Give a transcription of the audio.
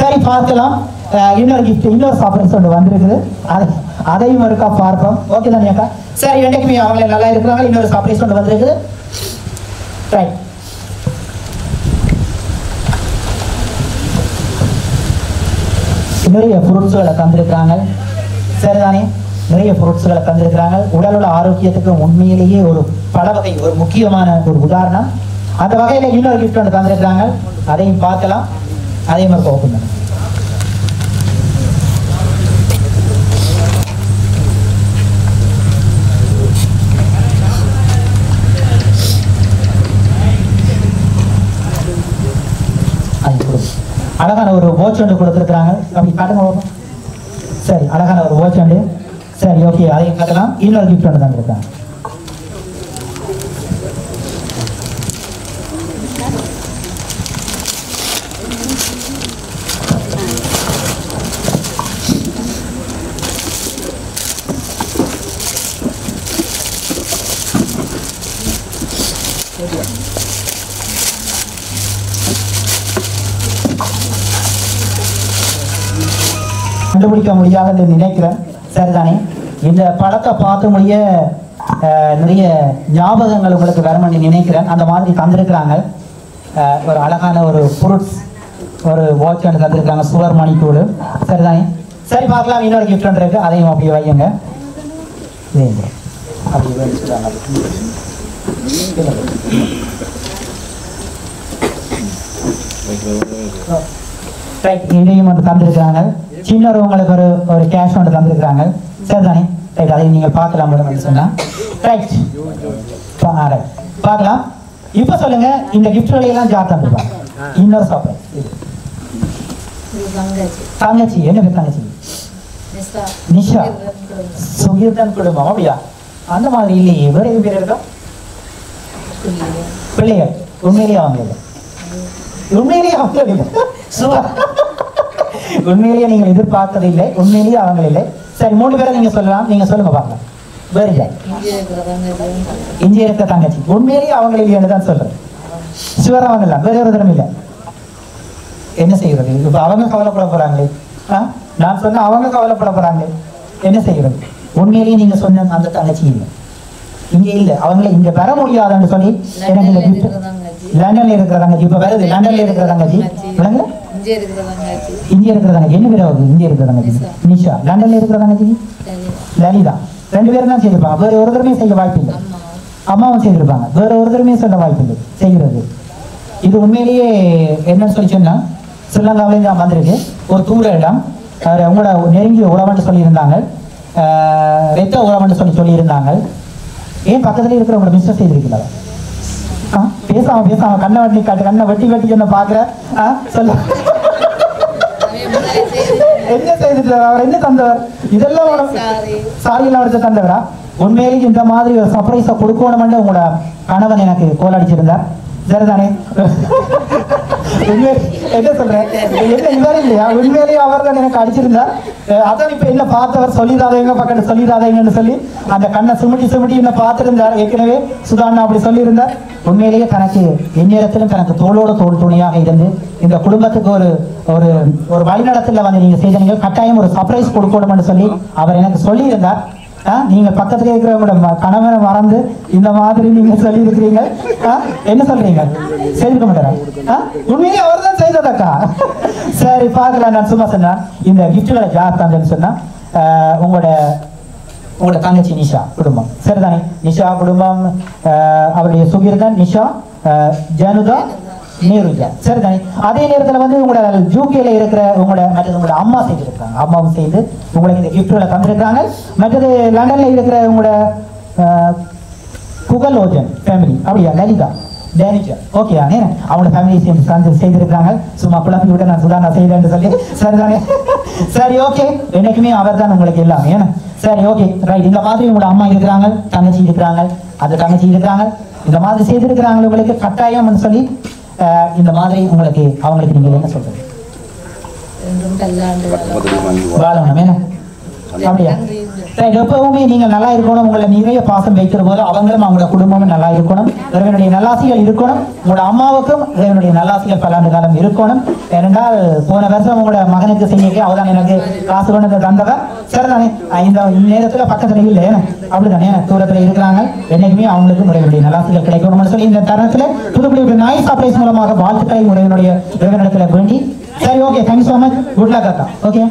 சரி பார்க்கலாம் இன்னொரு கிஃப்ட் இன்னொரு சர்ப்ரைஸ் ஒன்று வந்திருக்குது. அது அதையும் இருக்கா பார்ப்போம். ஓகே தானே அக்கா? சரி என்றைக்குமே அவங்களே நல்லா இருக்கிறாங்க. இன்னொரு சர்ப்ரைஸ் ஒன்று வந்திருக்குது. ரைட் நிறைய ஃப்ரூட்ஸுகளை தந்திருக்கிறாங்க. சரிதானே? நிறைய ஃப்ரூட்ஸுகளை தந்திருக்கிறாங்க. உடலுள்ள ஆரோக்கியத்துக்கு உண்மையிலேயே ஒரு பல வகை ஒரு முக்கியமான ஒரு உதாரணம். அந்த வகையில் இன்னொரு கிஃப்ட் ஒன்று தந்திருக்கிறாங்க. அதையும் பார்க்கலாம். அதே மாதிரி கோபம் தான் அழகான ஒரு வாட்ச் ஒன்று கொடுத்துருக்குறாங்க. அப்படி காட்டுங்க வரும் சரி அழகான ஒரு வாட்ச் ஒன்று சரி ஓகே அதையும் காட்டலாம். இன்னொரு கிஃப்ட் ஒன்று தான் இருக்காங்க கண்டுபிடிக்க முடியாதுன்னு நினைக்கிறேன். சரிதானே? இந்த படத்தை பார்க்க முடிய நிறைய ஞாபகங்கள் உங்களுக்கு வரும்னு நினைக்கிறேன். அந்த மாதிரி தந்திருக்கிறாங்க. ஒரு அழகான ஒரு ஃப்ரூட்ஸ் ஒரு வாட்ச் ஒன்று தந்திருக்காங்க சுவர் மணிக்கூடு சரிதானே? சரி பார்க்கலாம். இன்னொரு கிஃப்ட் ஒன்று இருக்குது அதையும் அப்படியே வையுங்க. அப்படியே வச்சுக்கிறாங்க ரைட் இதையும் வந்து தந்திருக்கிறாங்க. சின்ன உங்களுக்கு ஒரு ஒரு கேஷ் ஒன்று தந்திருக்கிறாங்க. சரிதானே ரைட் அதை நீங்கள் பார்க்கலாம் மேடம் சொன்னா ரைட் ரைட் பார்க்கலாம். இப்போ சொல்லுங்க இந்த கிஃப்ட்களை எல்லாம் ஜார் தந்துருப்பாங்க? இன்னொரு இது தங்கச்சி. என்ன பேர் தங்கச்சி? நிஷா. சுகீர்தன் குடும்பம். அப்படியா? அந்த மாதிரி இல்லையே. வேற பேர் இருக்கா? பிள்ளைகள் உண்மையிலேயே அவங்க உண்மையிலேயே அவங்க இல்லை சுவா உண்மையிலேயே நீங்கள் இல்லை உண்மையிலேயே அவங்க இல்லை சரி மூணு பேரை நீங்க சொல்லலாம். நீங்க சொல்லுங்க பாருங்க. வெரி குட் இங்கே இருக்க தங்கச்சி. உண்மையிலேயே அவங்க இல்லைன்னு தான் சொல்றேன். சுவர் அவங்க வேற ஒரு தரம் இல்லை. என்ன செய்யறது இப்ப அவங்க கவலைப்பட போறாங்களே. நான் சொன்ன அவங்க கவலைப்பட போறாங்களே. என்ன செய்யறது உண்மையிலேயே நீங்க சொன்ன அந்த தங்கச்சி இல்லை. இங்க இல்ல. அவங்கள இங்க வர முடியாதுன்னு சொல்லி எனக்கு இந்த தங்கச்சி லண்டன்ல இருக்கிற தங்கச்சி இப்ப வருது. லண்டன்ல இருக்கிற தங்கச்சி விளங்க இங்கே இருக்கிற தங்கச்சி இங்க இருக்கிற தங்கச்சி என்ன பேர் ஆகுது இங்க இருக்கிற தங்கச்சி நிஷா. லண்டன்ல இருக்கிற தங்கச்சி சரி லலிதா. ரெண்டு பேரும் தான் செய்திருப்பாங்க. வேற ஒரு தடவை செய்ய வாய்ப்பு இல்லை. அம்மா அம்மாவும் செய்திருப்பாங்க. வேற ஒரு தடவை சொல்ல வாய்ப்பு இல்லை. செய்கிறது. இது உண்மையிலேயே என்னன்னு சொல்லி சொன்னா ஸ்ரீலங்காவிலேருந்து நான் வந்திருக்கு. ஒரு தூர இடம். அவர் அவங்களோட நெருங்கிய உறவுன்னு சொல்லியிருந்தாங்க. ரத்த உறவுன்னு சொல்லி சொல்லியிருந்தாங்க. ஏன் பக்கத்துல இருக்கிறவங்களோட மிஸ்டர் செய்திருக்கீங்களா? ஆ? பேசாம பேசாம கண்ணை வெட்டி காட்டு கண்ணை வெட்டி வெட்டி என்ன பாக்குற சொல்லு. என்ன செய்துட்டு அவர் என்ன தந்தவர்? இதெல்லாம் உனக்கு- சாரி சாரி எல்லாம் எடுத்து தந்தவரா? உண்மையிலேயே இந்த மாதிரி ஒரு சர்ப்ரைஸை கொடுக்கணும்னு உங்களோட கணவன் எனக்கு கோல் அடிச்சிருந்தார். சரிதானே? உண்மை என்ன சொல்றேன் என்ன இவர் இல்லையா? உண்மையிலேயே அவர் தான் எனக்கு அடிச்சிருந்தார் அஹ் அதான் இப்ப என்ன பார்த்தவர் சொல்லிடாதீங்க பக்கத்துல சொல்லிடாதீங்கன்னு சொல்லி அந்த கண்ணை சுமிட்டி சுமிட்டி என்ன பார்த்திருந்தார்? ஏற்கனவே சுதாண்ணா அப்படி சொல்லியிருந்தார். உண்மையிலேயே தனக்கு எந்நேரத்திலும் தனக்கு தோளோட தோல் துணையாக இருந்து இந்த குடும்பத்துக்கு ஒரு ஒரு ஒரு வழிநடத்துல வந்து நீங்க செய்த நீங்கள் கட்டாயம் ஒரு சர்ப்ரைஸ் கொடுக்கணும்னு சொல்லி அவர் எனக்கு சொல்லியிருந்தார். ஆ, நீங்க பக்கத்துல இருக்கிறவங்களோட ம- கணவனை மறந்து இந்த மாதிரி நீங்க சொல்லி இருக்கிறீங்க என்ன சொல்றீங்க? செய்திருக்க மாட்டாரா ஆ? உண்மையிலே அவர் தான் செய்ததாக்கா? சரி பார்க்கலாம். நான் சும்மா சொன்னேன் இந்த கிஃப்ட்களை யார் தந்தேன்னு சொன்னா உங்களோட உங்களோட தங்கச்சி நிஷா குடும்பம். சரிதானே? நிஷா குடும்பம் அவருடைய சுகீர்தான் நிஷா ஜனுதா நீருஜா சரிதானே அதே நேரத்துல வந்து உங்களோட ஜூகேல இருக்கிற உங்களோட மற்றது உங்களோட அம்மா செய்திருக்காங்க அம்மாவும் செய்து உங்களுக்கு இந்த கிஃப்ட்களை தந்திருக்காங்க மற்றது லண்டன்ல இருக்கிற உங்களோட ஆஹ், குகலோஜன் ஃபேமிலி அப்படியா? லலிதா டேனிஜா. ஓகே தானே? அவங்களோட ஃபேமிலி சேர்ந்து சேர்ந்து சும்மா குழப்பி விட நான் சுதா நான் செய்தேன்னு சொல்லி சரிதானே சரி ஓகே என்னைக்குமே அவர் தான் உங்களுக்கு எல்லாம். ஏன்னா? சரி ஓகே ரைட் இந்த மாதிரி உங்களோட அம்மா இருக்கிறாங்க தங்கச்சி இருக்கிறாங்க அந்த தங்கச்சி இருக்கிறாங்க. இந்த மாதிரி செய்திருக்கிறாங்க உங்களுக்கு கட்டாயம்னு சொல்லி இந்த மாதிரி உங்களுக்கு அவங்களுக்கு நீங்க என்ன சொல்றது? வாழணும் என்ன? அப்படியா சரி எப்பவுமே நீங்கள் நல்லா இருக்கணும். உங்களை நிறைய பாசம் வைக்கிற போது அவங்களும் அவங்களோட குடும்பமும் நல்லா இருக்கணும். இறைவனுடைய நல்லாசிகள் இருக்கணும். உங்களோட அம்மாவுக்கும் இறைவனுடைய நல்லாசிகள் பல்லாண்டு காலம் இருக்கணும். ஏனென்றால் போன வருஷம் உங்களோட மகனுக்கு செய்ய அவதான் எனக்கு காசு கொண்டு வந்து தந்தவர் சரிதானே? இந்த நேரத்துல பக்கத்துல இல்லை. ஏன்னா அப்படிதானே தூரத்தில் இருக்கிறாங்க. என்னைக்குமே அவங்களுக்கு முறையுடைய நல்லாசிகள் கிடைக்கணும்னு சொல்லி இந்த தருணத்துல புதுக்குடி நாய் சர்ப்ரைஸ் மூலமாக வாழ்த்துக்களை முறையினுடைய இறைவனிடத்தில் வேண்டி. சரி okay thanks so much good luck அக்கா. ஓகே